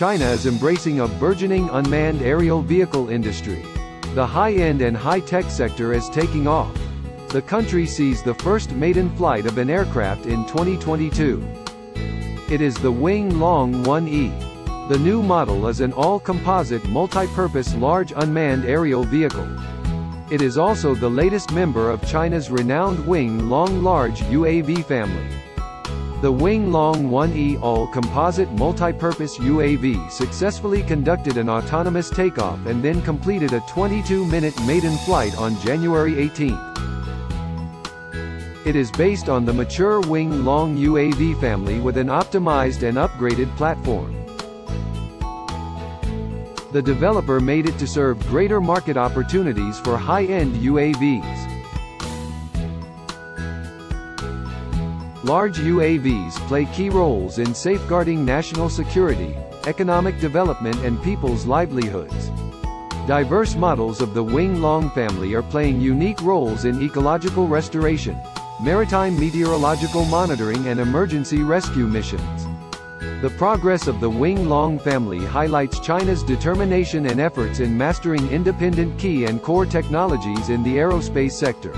China is embracing a burgeoning unmanned aerial vehicle industry. The high-end and high-tech sector is taking off. The country sees the first maiden flight of an aircraft in 2022. It is the Wing Loong 1E. The new model is an all-composite multi-purpose large unmanned aerial vehicle. It is also the latest member of China's renowned Wing Loong Large UAV family. The Wing Loong 1E all-composite multi-purpose UAV successfully conducted an autonomous takeoff and then completed a 22-minute maiden flight on January 18. It is based on the mature Wing Loong UAV family with an optimized and upgraded platform. The developer made it to serve greater market opportunities for high-end UAVs. Large UAVs play key roles in safeguarding national security, economic development and people's livelihoods. Diverse models of the Wing Loong family are playing unique roles in ecological restoration, maritime meteorological monitoring and emergency rescue missions. The progress of the Wing Loong family highlights China's determination and efforts in mastering independent key and core technologies in the aerospace sector.